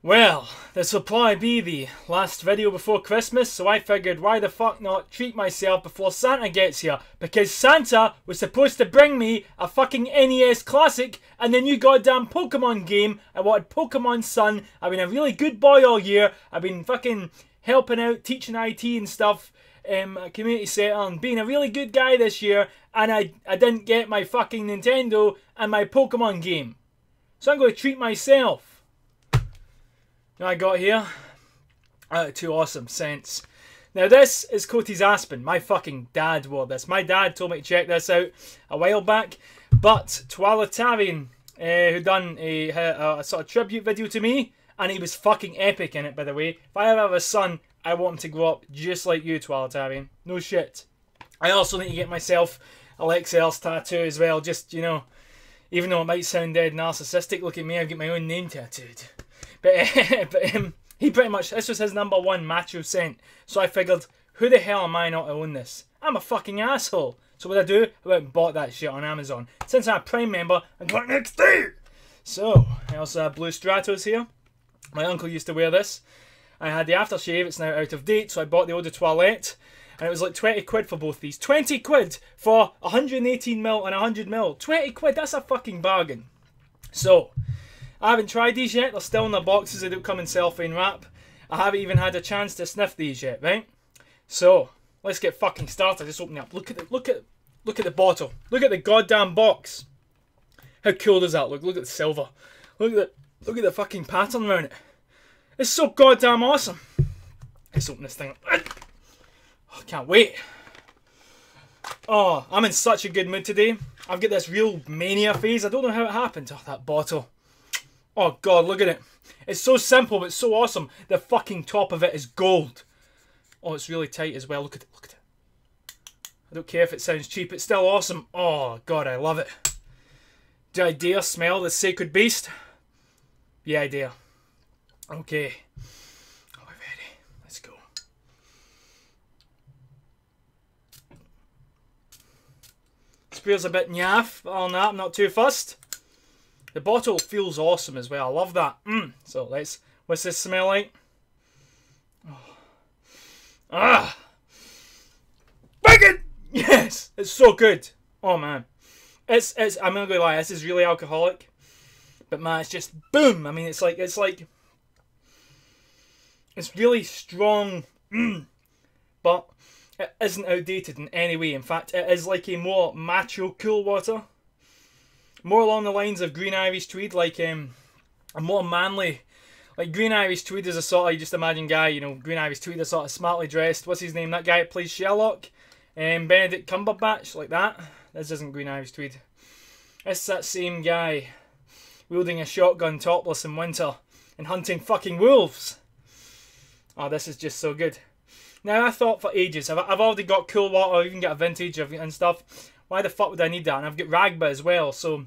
Well, this will probably be the last video before Christmas, so I figured why the fuck not treat myself before Santa gets here, because Santa was supposed to bring me a fucking NES classic and the new goddamn Pokemon game. I wanted Pokemon Sun. I've been a really good boy all year. I've been fucking helping out, teaching IT and stuff, um, community center, and being a really good guy this year, and I, I didn't get my fucking Nintendo and my Pokemon game. So I'm going to treat myself. I got here? Uh, two awesome scents. Now this is Coty's Aspen. My fucking dad wore this. My dad told me to check this out a while back. But Twilitarian, uh, who done a, a, a, sort of tribute video to me, and he was fucking epic in it, by the way. If I ever have a son, I want him to grow up just like you, Twilitarian. No shit. I also need to get myself a tattoo as well. Just, you know, even though it might sound dead narcissistic, look at me, I've got my own name tattooed. But, but um, he pretty much, this was his number one macho scent. So I figured, who the hell am I not to own this? I'm a fucking asshole. So what I do, I went and bought that shit on Amazon. Since I'm a Prime member, I got next day. So, I also have Blue Stratos here. My uncle used to wear this. I had the aftershave, it's now out of date, so I bought the Eau de Toilette. And it was like 20 quid for both these. 20 quid for 118 mil and 100 mil. 20 quid, that's a fucking bargain. So, I haven't tried these yet. They're still in the boxes. They don't come in cellophane wrap. I haven't even had a chance to sniff these yet, right? So let's get fucking started. Just open it up. Look at the look at look at the bottle. Look at the goddamn box. How cool does that look? Look at the silver. Look at the look at the fucking pattern around it. It's so goddamn awesome. Let's open this thing up. Ah! Oh, can't wait. Oh, I'm in such a good mood today. I've got this real mania phase. I don't know how it happened. Oh, that bottle. Oh god, look at it. It's so simple, but so awesome. The fucking top of it is gold. Oh, it's really tight as well. Look at it, look at it. I don't care if it sounds cheap, it's still awesome. Oh god, I love it. Do I dare smell the sacred beast? Yeah, I dare. Okay. Oh, Are we ready? Let's go. Sprays a bit naff on that, I'm not too fussed. The bottle feels awesome as well. I love that. Mm. So let's. What's this smell like? Oh. Ah, bacon. Yes, it's so good. Oh man, it's it's. I'm not gonna lie. This is really alcoholic, but man, it's just boom. I mean, it's like it's like it's really strong, mm, but it isn't outdated in any way. In fact, it is like a more macho cool water more along the lines of Green Irish Tweed, like um, a more manly. Like Green Irish Tweed is a sort of you just imagine guy, you know, Green Irish Tweed is sort of smartly dressed. What's his name? That guy that plays Sherlock, um, Benedict Cumberbatch, like that. This isn't Green Irish Tweed. It's that same guy wielding a shotgun topless in winter and hunting fucking wolves. Oh, this is just so good. Now I thought for ages, I've, I've already got cool water, I've even got a vintage of, and stuff. Why the fuck would I need that? And I've got Ragba as well, so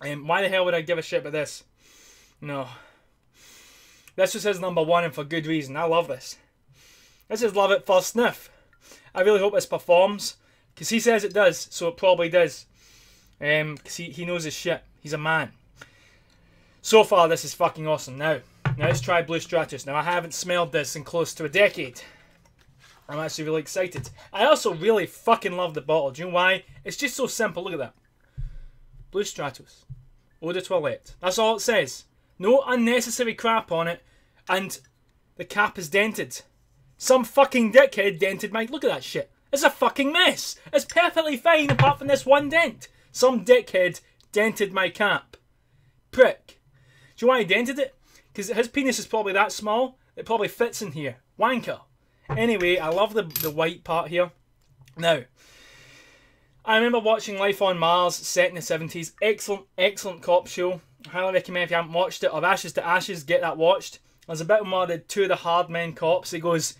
um, why the hell would I give a shit about this? No. This just his number one and for good reason. I love this. This is love it for sniff. I really hope this performs. Because he says it does, so it probably does. Because um, he, he knows his shit. He's a man. So far, this is fucking awesome. Now, now let's try Blue Stratos. Now, I haven't smelled this in close to a decade. I'm actually really excited. I also really fucking love the bottle. Do you know why? It's just so simple. Look at that. Blue Stratos. Eau de Toilette. That's all it says. No unnecessary crap on it. And the cap is dented. Some fucking dickhead dented my... Look at that shit. It's a fucking mess. It's perfectly fine apart from this one dent. Some dickhead dented my cap. Prick. Do you know why he dented it? Because his penis is probably that small. It probably fits in here. Wanker. Anyway, I love the, the white part here. Now, I remember watching Life on Mars set in the 70s. Excellent, excellent cop show. Highly recommend if you haven't watched it. Of Ashes to Ashes, get that watched. There's a bit more the two of the hard men cops. He goes,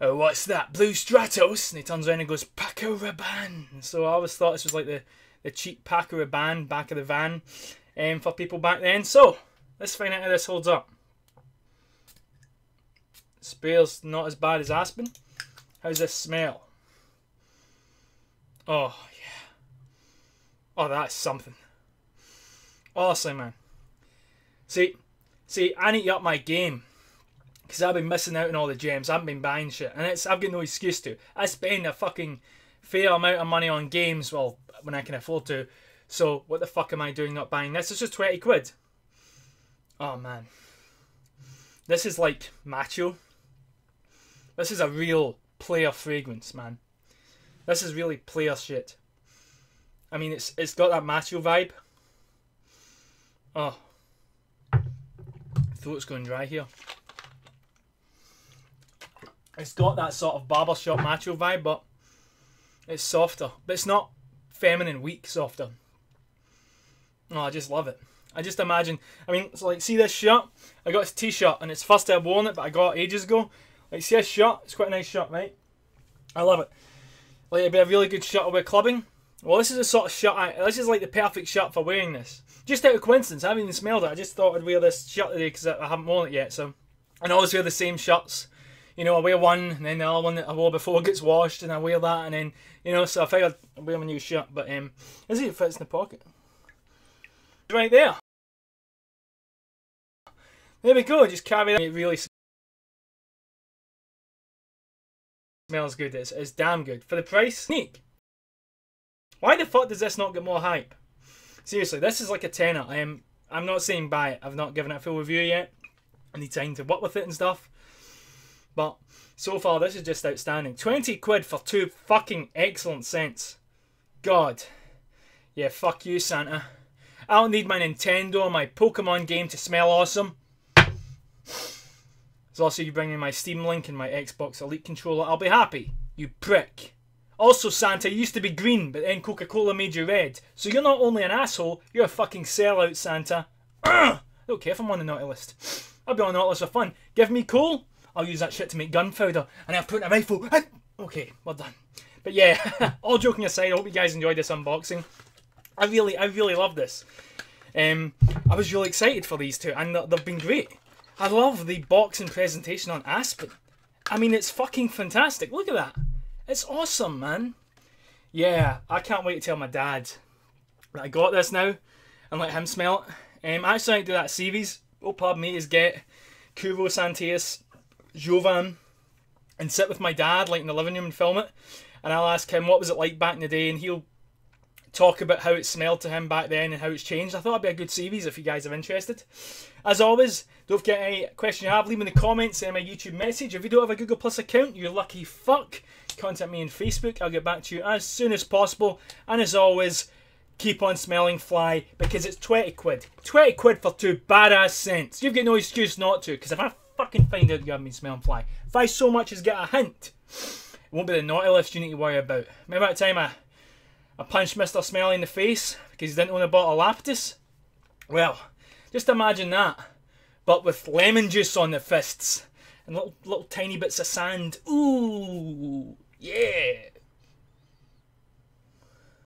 oh, what's that? Blue Stratos? And he turns around and goes, Paco Rabanne. So I always thought this was like the, the cheap Paco Rabanne back of the van um, for people back then. So, let's find out how this holds up. Spray's not as bad as Aspen. How's this smell? Oh, yeah. Oh, that's something. Honestly, man. See, See, I need to up my game because I've been missing out on all the gems. I haven't been buying shit, and it's I've got no excuse to. I spend a fucking fair amount of money on games, well, when I can afford to. So what the fuck am I doing not buying this? It's just twenty quid. Oh man, this is like macho. This is a real player fragrance, man. This is really player shit. I mean, it's it's got that macho vibe. Oh, throat's going dry here. It's got that sort of barbershop macho vibe, but it's softer. But it's not feminine, weak softer. Oh, I just love it. I just imagine. I mean, it's like, see this shirt? I got this t-shirt, and it's first I've worn it, but I got it ages ago. Like, see this shirt? It's quite a nice shot, right? I love it. Like, it'd be a really good shot wear clubbing. Well, this is the sort of shot I, this is like the perfect shot for wearing this. Just out of coincidence, I haven't even smelled it. I just thought I'd wear this shirt today because I haven't worn it yet. So, and I always wear the same shirts. You know, I wear one, and then the other one that I wore before gets washed, and I wear that, and then you know. So I figured I'd wear my new shirt. But um, is it fits in the pocket? Right there. There we go. Just carry. It really smells good. It's, it's damn good for the price. Sneak. Why the fuck does this not get more hype? Seriously, this is like a tenner. I am. I'm not saying buy it. I've not given it a full review yet. I need time to work with it and stuff. But so far, this is just outstanding. 20 quid for two fucking excellent scents. God. Yeah, fuck you, Santa. I don't need my Nintendo or my Pokemon game to smell awesome. As also you bring in my Steam Link and my Xbox Elite controller, I'll be happy. You prick. Also, Santa, you used to be green, but then Coca Cola made you red. So you're not only an asshole, you're a fucking sellout, Santa. I don't care if I'm on the naughty list. I'll be on the naughty list for fun. Give me coal, I'll use that shit to make gunpowder, and I'll put in a rifle. Okay, well done. But yeah, all joking aside, I hope you guys enjoyed this unboxing. I really, I really love this. Um, I was really excited for these two, and they've been great. I love the box and presentation on Aspen. I mean, it's fucking fantastic. Look at that. It's awesome, man. Yeah, I can't wait to tell my dad that I got this now and let him smell it. Um, I actually do that series. Oh, pardon me, is get Kouros Antaeus, Jovan, and sit with my dad like in the living room and film it. And I'll ask him what was it like back in the day, and he'll talk about how it smelled to him back then and how it's changed. I thought it'd be a good series if you guys are interested. As always, don't forget any question you have, leave in the comments, send my YouTube message. If you don't have a Google Plus account, you're lucky fuck contact me on Facebook. I'll get back to you as soon as possible. And as always, keep on smelling fly because it's 20 quid. 20 quid for two badass scents. You've got no excuse not to because if I fucking find out you haven't been smelling fly, if I so much as get a hint, it won't be the naughty list you need to worry about. Remember that time I, I punched Mr. Smelly in the face because he didn't own a bottle of Lapidus? Well, just imagine that, but with lemon juice on the fists and little little tiny bits of sand. Ooh, yeah.